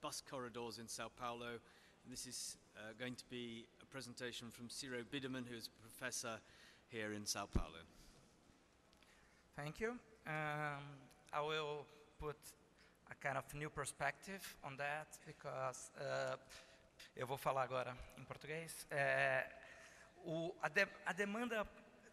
bus corridors in Sao Paulo. And this is uh, going to be a presentation from Ciro Biderman, who is a professor here in Sao Paulo. Thank you. Um, I will put a kind of new perspective on that because uh, eu vou falar agora em português. É, o, a, de, a demanda,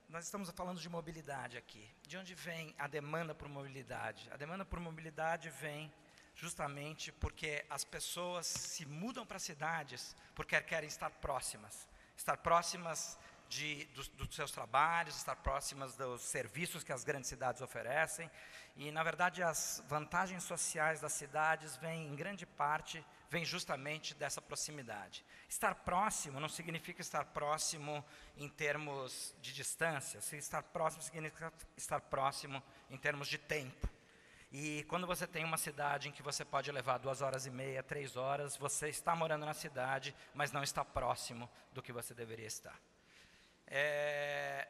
nós estamos falando de mobilidade aqui. De onde vem a demanda por mobilidade? A demanda por mobilidade vem justamente porque as pessoas se mudam para cidades porque querem estar próximas. Estar próximas de, dos, dos, seus trabalhos, estar próximas dos serviços que as grandes cidades oferecem. E, na verdade, as vantagens sociais das cidades vêm, em grande parte, vêm justamente dessa proximidade. Estar próximo não significa estar próximo em termos de distância, se estar próximo significa estar próximo em termos de tempo. E quando você tem uma cidade em que você pode levar duas horas e meia, três horas, você está morando na cidade, mas não está próximo do que você deveria estar. É,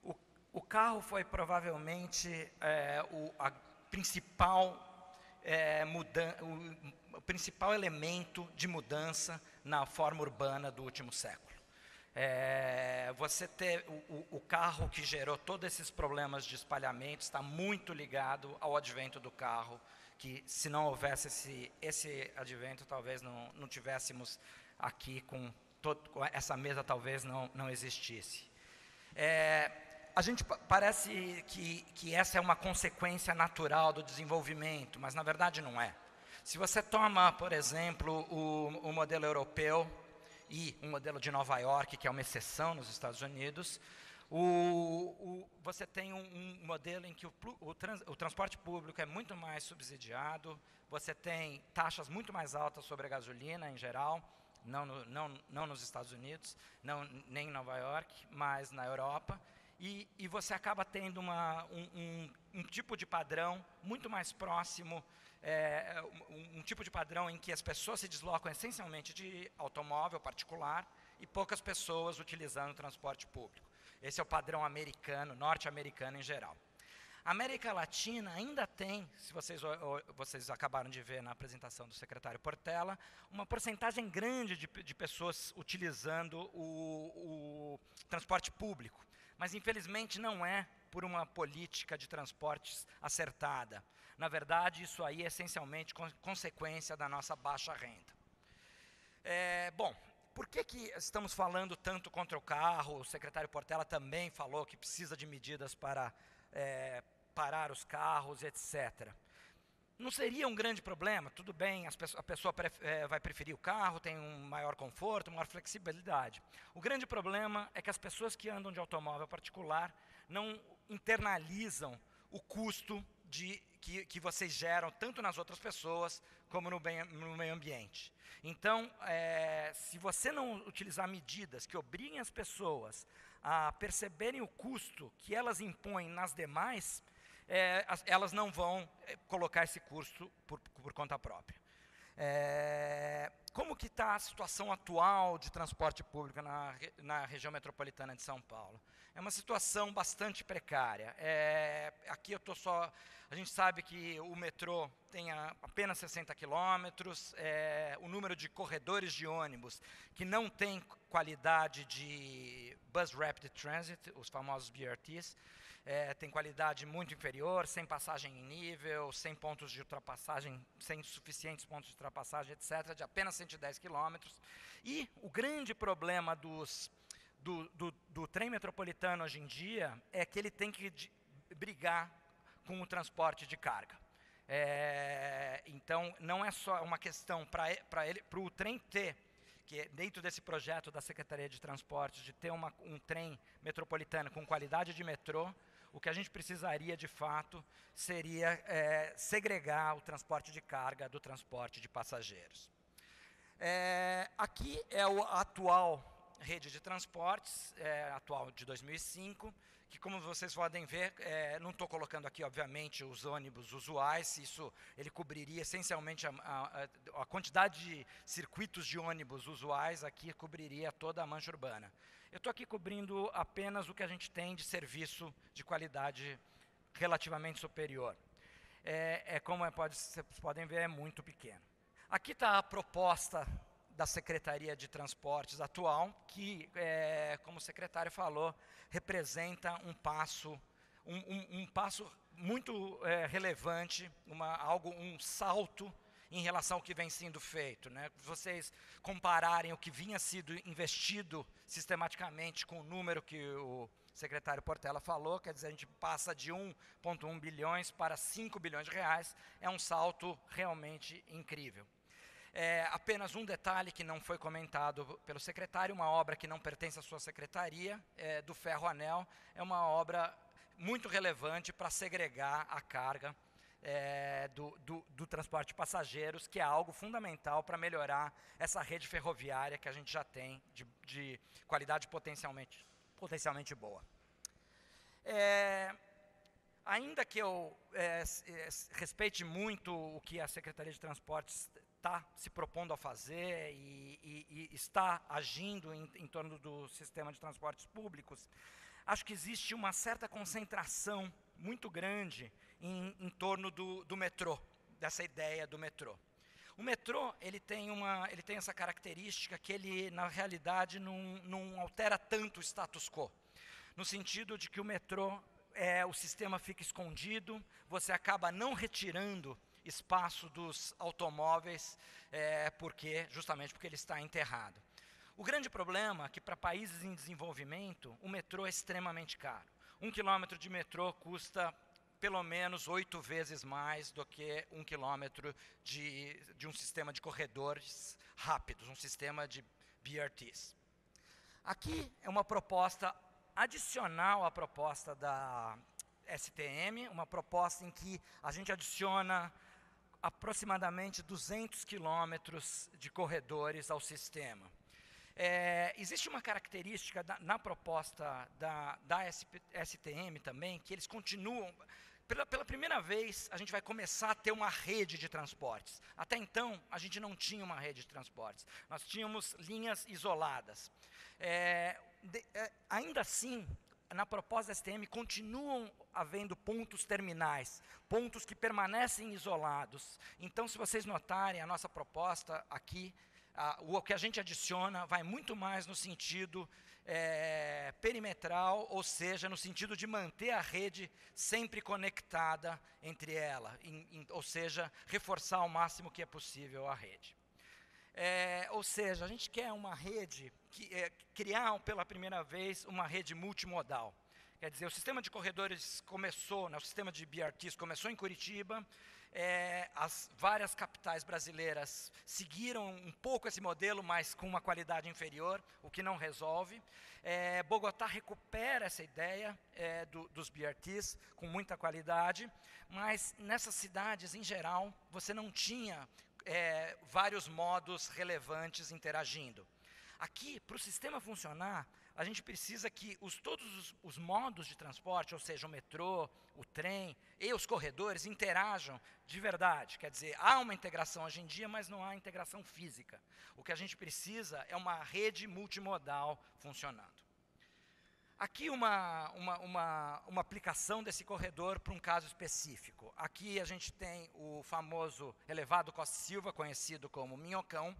o, o, carro foi provavelmente é, o a principal é, mudan o, o, principal elemento de mudança na forma urbana do último século. É, você ter o, o, carro que gerou todos esses problemas de espalhamento está muito ligado ao advento do carro, que se não houvesse esse, esse advento, talvez não, não tivéssemos aqui com todo, essa mesa talvez não, não existisse. É, a gente parece que, que essa é uma consequência natural do desenvolvimento, mas na verdade não é. Se você toma, por exemplo, o, o modelo europeu e o modelo de Nova York, que é uma exceção nos Estados Unidos, o, o, você tem um, um, modelo em que o, o, trans, o, transporte público é muito mais subsidiado, você tem taxas muito mais altas sobre a gasolina em geral, não, no, não, não nos Estados Unidos, não, nem em Nova York, mas na Europa. E, e você acaba tendo uma, um, um, um, tipo de padrão muito mais próximo, é, um, um, tipo de padrão em que as pessoas se deslocam essencialmente de automóvel particular e poucas pessoas utilizando o transporte público. Esse é o padrão americano, norte-americano em geral. A América Latina ainda tem, se vocês, vocês acabaram de ver na apresentação do secretário Portela, uma porcentagem grande de, de pessoas utilizando o, o transporte público. Mas, infelizmente, não é por uma política de transportes acertada. Na verdade, isso aí é essencialmente consequência da nossa baixa renda. É, bom, por que, que estamos falando tanto contra o carro? O secretário Portela também falou que precisa de medidas para é, parar os carros, etc. Não seria um grande problema, tudo bem, a pessoa é, vai preferir o carro, tem um maior conforto, maior flexibilidade. O grande problema é que as pessoas que andam de automóvel particular não internalizam o custo de, que, que vocês geram tanto nas outras pessoas como no, bem, no meio ambiente. Então, é, se você não utilizar medidas que obriguem as pessoas a perceberem o custo que elas impõem nas demais, é, elas não vão é, colocar esse curso por, por conta própria. É, como que está a situação atual de transporte público na, na, região metropolitana de São Paulo? É uma situação bastante precária. É, aqui eu estou só... A gente sabe que o metrô tem a, apenas 60 quilômetros, é, o número de corredores de ônibus que não tem qualidade de Bus Rapid Transit, os famosos BRTs, é, tem qualidade muito inferior, sem passagem em nível, sem pontos de ultrapassagem, sem suficientes pontos de ultrapassagem, etc., de apenas 110 quilômetros. E o grande problema dos, do, do, do, trem metropolitano hoje em dia é que ele tem que brigar com o transporte de carga. É, então, não é só uma questão para o trem ter que é dentro desse projeto da Secretaria de Transportes, de ter uma, um trem metropolitano com qualidade de metrô, o que a gente precisaria de fato seria é, segregar o transporte de carga do transporte de passageiros. É, aqui é o atual rede de transportes, é, atual de 2005, que como vocês podem ver, é, não estou colocando aqui, obviamente, os ônibus usuais, isso ele cobriria essencialmente a, a, a, quantidade de circuitos de ônibus usuais, aqui cobriria toda a mancha urbana. Eu estou aqui cobrindo apenas o que a gente tem de serviço de qualidade relativamente superior. É, é como é, pode, vocês podem ver, é muito pequeno. Aqui está a proposta da Secretaria de Transportes atual, que, é, como o secretário falou, representa um passo, um, um, um passo muito é, relevante, uma, algo, um salto em relação ao que vem sendo feito. Né? Vocês compararem o que vinha sido investido sistematicamente com o número que o secretário Portela falou, quer dizer, a gente passa de 1,1 bilhões para 5 bilhões de reais, é um salto realmente incrível. É, apenas um detalhe que não foi comentado pelo secretário, uma obra que não pertence à sua secretaria, é, do Ferro Anel, é uma obra muito relevante para segregar a carga é, do, do, do, transporte de passageiros, que é algo fundamental para melhorar essa rede ferroviária que a gente já tem de, de qualidade potencialmente, potencialmente boa. É, ainda que eu é, é respeite muito o que a Secretaria de Transportes está se propondo a fazer e, e, e está agindo em, em torno do sistema de transportes públicos, acho que existe uma certa concentração muito grande em, em torno do, do metrô, dessa ideia do metrô. O metrô ele tem, uma, ele tem essa característica que ele, na realidade, não, não altera tanto o status quo. No sentido de que o metrô, é, o sistema fica escondido, você acaba não retirando espaço dos automóveis, é, porque justamente porque ele está enterrado. O grande problema é que para países em desenvolvimento, o metrô é extremamente caro. Um quilômetro de metrô custa pelo menos oito vezes mais do que um quilômetro de, de um sistema de corredores rápidos, um sistema de BRTs. Aqui é uma proposta adicional à proposta da STM, uma proposta em que a gente adiciona aproximadamente 200 quilômetros de corredores ao sistema. É, existe uma característica da, na proposta da, da SP, STM também, que eles continuam, pela, pela, primeira vez, a gente vai começar a ter uma rede de transportes. Até então, a gente não tinha uma rede de transportes. Nós tínhamos linhas isoladas. É, de, é, ainda assim, na proposta da STM, continuam havendo pontos terminais, pontos que permanecem isolados. Então, se vocês notarem, a nossa proposta aqui, a, o que a gente adiciona vai muito mais no sentido é, perimetral, ou seja, no sentido de manter a rede sempre conectada entre ela, em, em, ou seja, reforçar ao máximo que é possível a rede. É, ou seja, a gente quer uma rede, que, é, criar pela primeira vez uma rede multimodal. Quer dizer, o sistema de corredores começou, né, o sistema de BRTs começou em Curitiba, é, as várias capitais brasileiras seguiram um pouco esse modelo, mas com uma qualidade inferior, o que não resolve. É, Bogotá recupera essa ideia é, do, dos BRTs com muita qualidade, mas nessas cidades, em geral, você não tinha é, vários modos relevantes interagindo. Aqui, para o sistema funcionar, a gente precisa que os, todos os, os, modos de transporte, ou seja, o metrô, o trem e os corredores, interajam de verdade. Quer dizer, há uma integração hoje em dia, mas não há integração física. O que a gente precisa é uma rede multimodal funcionando. Aqui uma, uma, uma, uma aplicação desse corredor para um caso específico. Aqui a gente tem o famoso elevado Costa Silva, conhecido como Minhocão,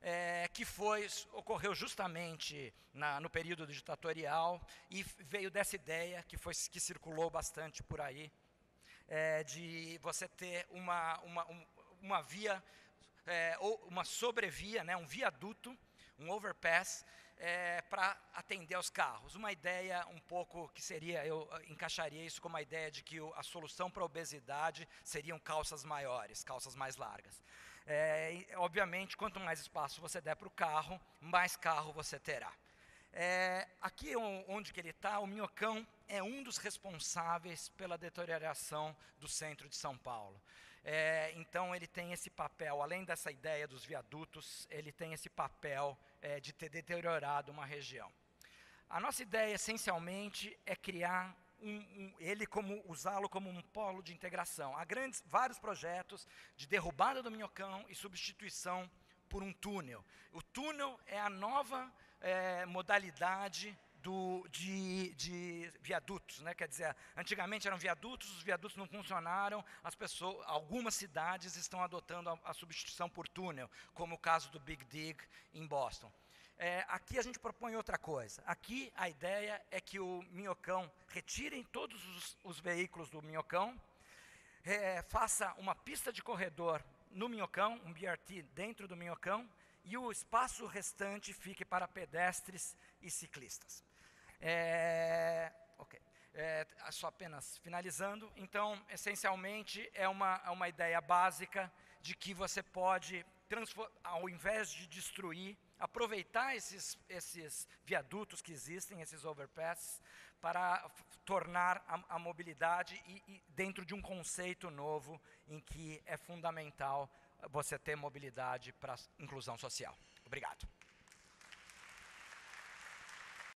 é, que foi, ocorreu justamente na, no período ditatorial e veio dessa ideia que, foi, que circulou bastante por aí, é, de você ter uma, uma, um, uma via, é, ou uma sobrevia, né, um viaduto, um overpass, é, para atender aos carros. Uma ideia um pouco que seria, eu encaixaria isso como a ideia de que a solução para a obesidade seriam calças maiores, calças mais largas. É, obviamente, quanto mais espaço você der para o carro, mais carro você terá. É, aqui onde que ele está, o Minhocão é um dos responsáveis pela deterioração do centro de São Paulo. É, então ele tem esse papel, além dessa ideia dos viadutos, ele tem esse papel é, de ter deteriorado uma região. A nossa ideia, essencialmente, é criar um, um, ele como usá-lo como um polo de integração. Há grandes, vários projetos de derrubada do minhocão e substituição por um túnel. O túnel é a nova é, modalidade do, de, de, viadutos, né? quer dizer, antigamente eram viadutos, os viadutos não funcionaram, as pessoas, algumas cidades estão adotando a, a substituição por túnel, como o caso do Big Dig em Boston. É, aqui a gente propõe outra coisa. Aqui a ideia é que o minhocão retirem todos os, os veículos do minhocão, é, faça uma pista de corredor no minhocão, um BRT dentro do minhocão, e o espaço restante fique para pedestres e ciclistas. É, ok. É, só apenas finalizando. Então, essencialmente, é uma, é uma ideia básica de que você pode, ao invés de destruir, aproveitar esses, esses viadutos que existem, esses overpasses, para tornar a, a mobilidade e, e dentro de um conceito novo em que é fundamental você ter mobilidade para inclusão social. Obrigado.